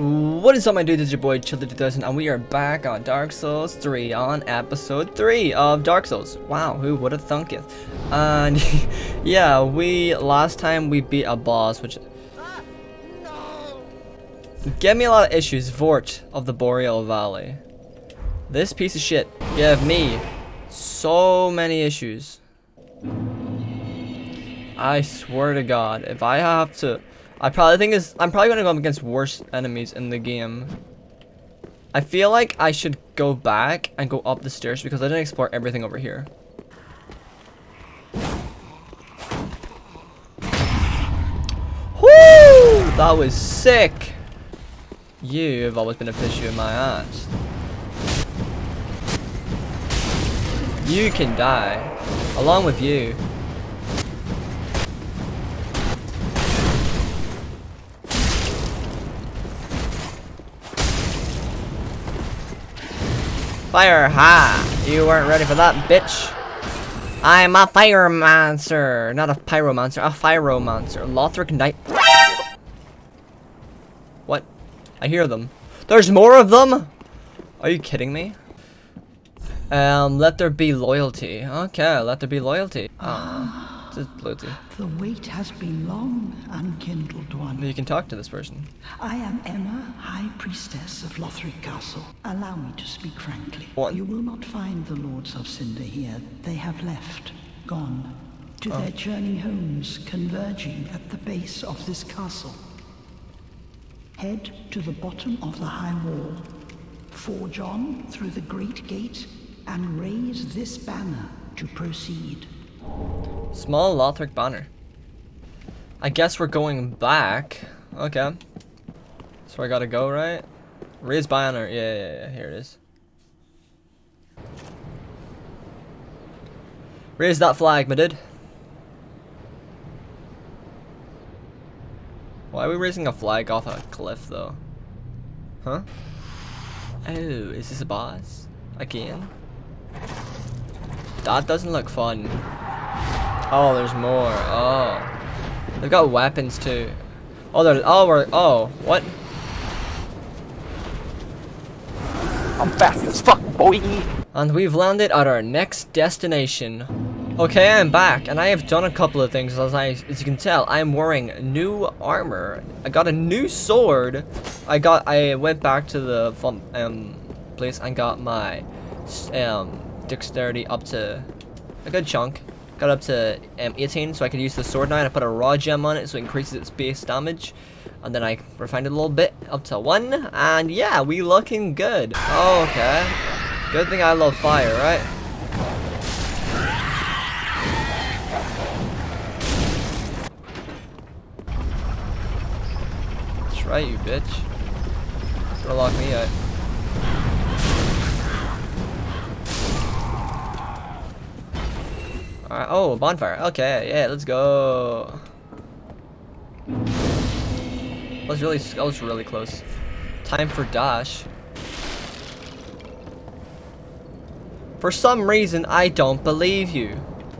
What is up my dudes, it's your boy Chilldude2000 and we are back on Dark Souls 3 on episode 3 of Dark Souls. Wow, who would have thunk it? And yeah, we, last time we beat a boss which ah, Gave me a lot of issues, Vordt of the Boreal Valley. This piece of shit gave me so many issues. I swear to god, if I have to I probably think is I'm probably gonna go up against worse enemies in the game. I feel like I should go back and go up the stairs because I didn't explore everything over here. Whoo! That was sick! You have always been a fish in my ass. You can die. Along with you. Fire, ha! You weren't ready for that, bitch. I'm a fire monster, not a pyro monster, a fire monster. Lothric Knight. What? I hear them. There's more of them? Are you kidding me? Um, let there be loyalty. Okay, let there be loyalty. Uh, loyalty. The wait has been long, unkindled one. You can talk to this person. I am Emma, High Priestess of Lothric Castle. Allow me to speak frankly. What? You will not find the Lords of Cinder here. They have left, gone, to Oh. their journey homes, converging at the base of this castle. Head to the bottom of the high wall, forge on through the great gate, and raise this banner to proceed. Small Lothric banner. I guess we're going back. Okay. That's where I gotta go, right? Raise banner. Yeah, yeah, yeah. Here it is. Raise that flag, my dude. Why are we raising a flag off a cliff, though? Huh? Oh, is this a boss? Again? That doesn't look fun. Oh, there's more. Oh. They've got weapons too. Oh, there's. Oh, we're. Oh, what? I'm fast as fuck, boy. And we've landed at our next destination. Okay, I'm back, and I have done a couple of things. As I, as you can tell, I am wearing new armor. I got a new sword. I got. I went back to the um place and got my um dexterity up to a good chunk. Got up to um, 18, so I could use the sword. And I put a raw gem on it, so it increases its base damage. And then I refined it a little bit up to one, and yeah, we looking good. okay. Good thing I love fire, right? That's right, you bitch. Gonna lock me out. Alright, oh, bonfire. Okay, yeah, let's go. That was really, that was really close. Time for dash. For some reason, I don't believe you.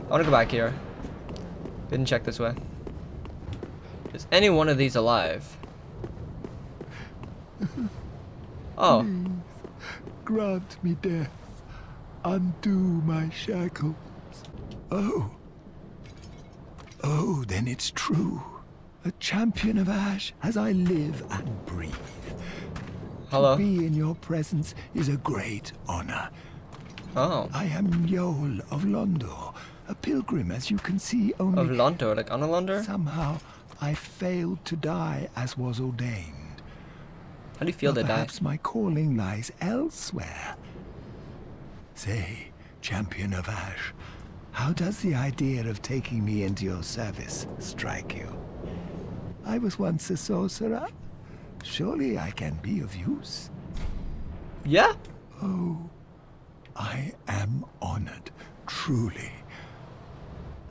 I want to go back here. Didn't check this way. Is any one of these alive? Oh, Please, Grant me death. Undo my shackles. Oh. Oh, then it's true. A champion of Ash as I live and breathe. hello. To be in your presence is a great honor. Oh, I am Yoel of Londor, a pilgrim as you can see only of Lontor, like on a Lontor? somehow I failed to die as was ordained. How do you feel die? Perhaps my calling lies elsewhere. Say, champion of Ash, how does the idea of taking me into your service strike you? I was once a sorcerer. Surely I can be of use. Yeah? Oh, I am honored, truly.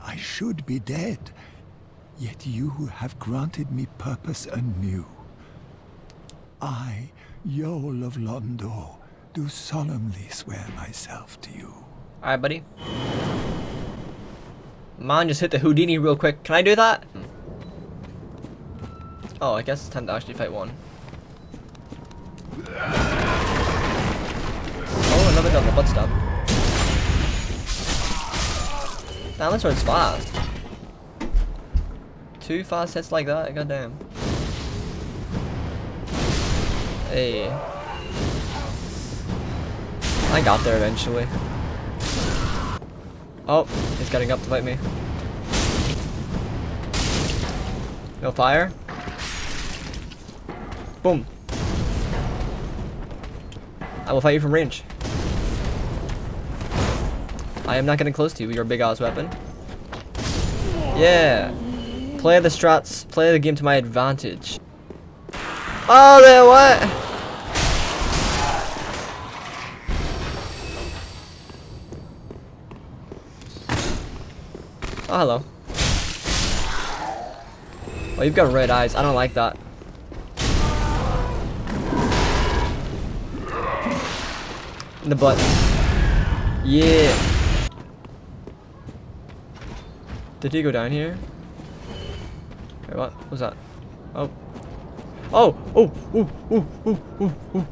I should be dead, yet you have granted me purpose anew. I, Yoel of Londor, do solemnly swear myself to you. Alright, buddy. Man just hit the Houdini real quick. Can I do that? Hmm. Oh, I guess it's time to actually fight one. Oh, another double butt stop. Damn, this one's fast. Two fast hits like that, goddamn. Hey. I got there eventually. Oh, he's getting up to fight me. No fire. Boom. I will fight you from range. I am not getting close to you your big ass weapon. Yeah. Play the strats, play the game to my advantage. Oh, there, what? Oh, hello. Oh, you've got red eyes. I don't like that. In the butt. Yeah. Did he go down here? Wait, what? Was that? Oh. Oh! Oh! Ooh! Ooh! Ooh! Ooh!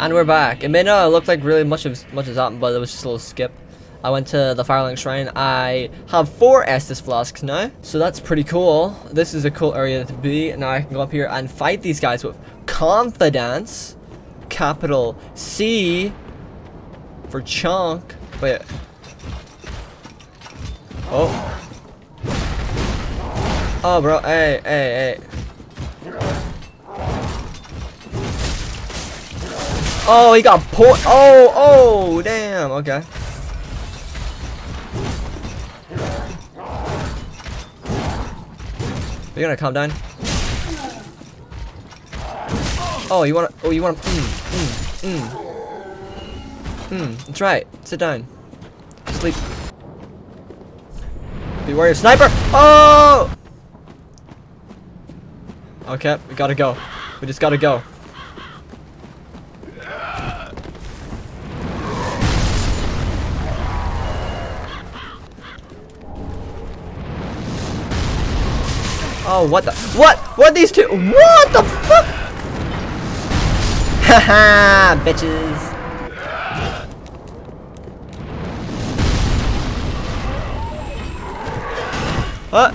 And we're back. It may not look like really much of much has happened, but it was just a little skip. I went to the Firelink Shrine. I have four Estus flasks now, so that's pretty cool. This is a cool area to be. Now I can go up here and fight these guys with confidence. Capital C for chunk. Wait. Oh. Oh, bro. Hey, hey, hey. Oh, he got put. Oh, oh, damn. Okay. You gonna calm down? Oh, you wanna? Oh, you wanna? Mm, mm, mm. Mm. That's right. Sit down. Sleep. Be wary of sniper. Oh. Okay, we gotta go. We just gotta go. Oh, what the? What? What these two? What the fuck? Haha, bitches. What?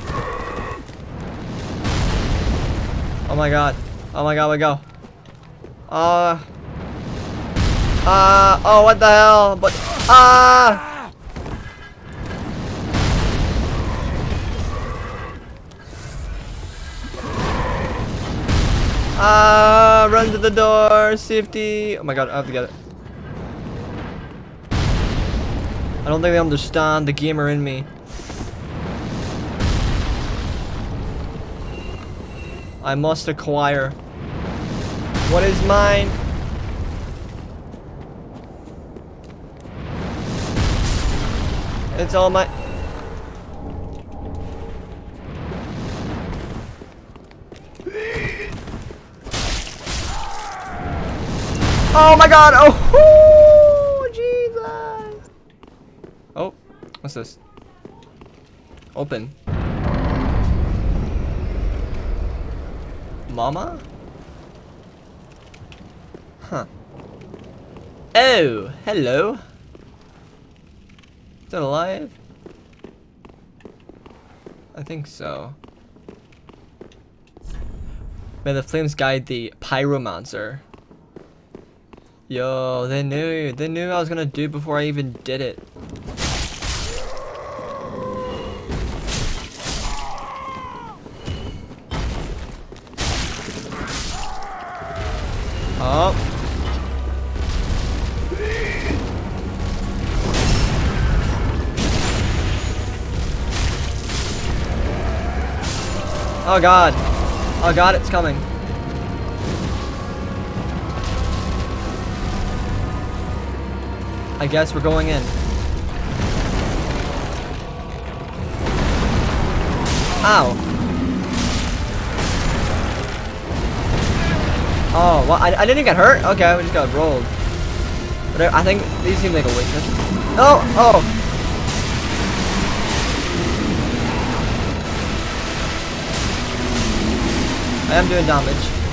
Oh my god. Oh my god, we go. Uh. Uh, oh, what the hell? But, ah! Uh, Ah, run to the door, safety. Oh my god, I have to get it. I don't think they understand the gamer in me. I must acquire. What is mine? It's all my... Oh my god! Oh, Jesus! Oh, what's this? Open. Mama? Huh. Oh, hello. Is that alive? I think so. May the flames guide the pyromancer. Yo, they knew. They knew I was gonna do before I even did it. Oh. Oh god. Oh god, it's coming. I guess we're going in. Ow. Oh, well, I, I didn't get hurt? Okay, we just got rolled. But I, I think these seem like a weakness. Oh, oh. I am doing damage.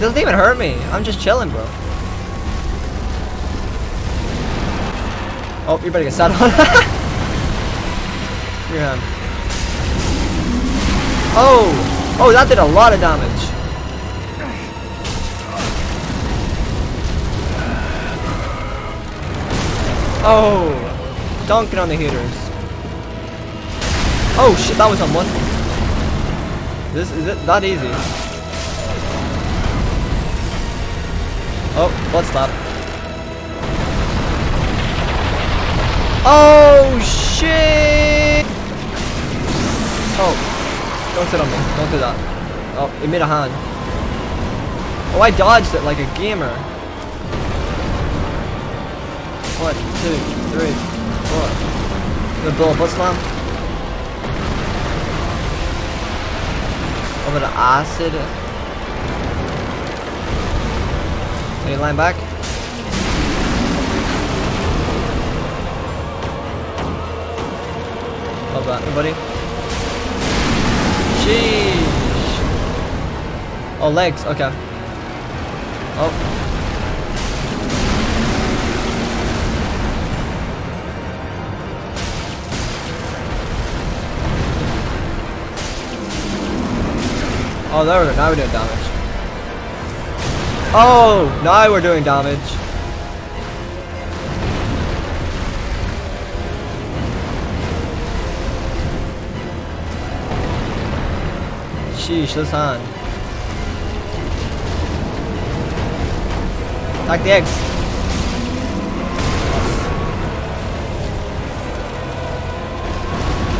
It doesn't even hurt me. I'm just chilling, bro. Oh, you better get sat on. Oh! Oh, that did a lot of damage. Oh! Dunking on the heaters. Oh shit, that was on one. This is it that easy. Oh, what's that? Oh shit! Oh, don't sit on me. Don't do that. Oh, it made a hand. Oh, I dodged it like a gamer. One, two, three, four. The bull butt slam. Over the acid. Can line back? Hold on, anybody? Sheesh. Oh, legs, okay. Oh. Oh, there we go. Now we're doing damage. Oh, now we're doing damage. Sheesh, this hand. Attack the eggs.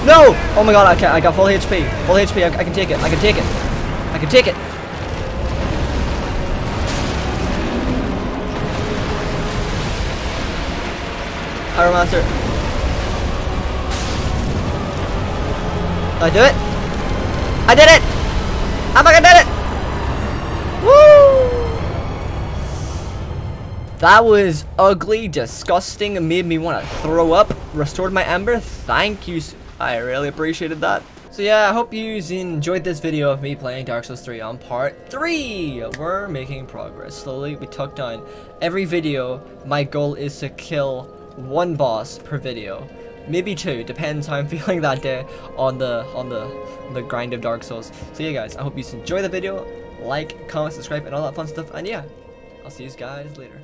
No! Oh my god, I, can't. I got full HP. Full HP, I, I can take it. I can take it. I can take it. Pyromancer. Did I do it? I did it! I fucking did it! Woo! That was ugly, disgusting, made me want to throw up, restored my ember. Thank you. I really appreciated that. So yeah, I hope you enjoyed this video of me playing Dark Souls 3 on part 3. We're making progress. Slowly, we took down every video. My goal is to kill one boss per video. Maybe two, depends how I'm feeling that day on the on the the grind of Dark Souls. So yeah guys, I hope you enjoy the video. Like, comment, subscribe, and all that fun stuff. And yeah, I'll see you guys later.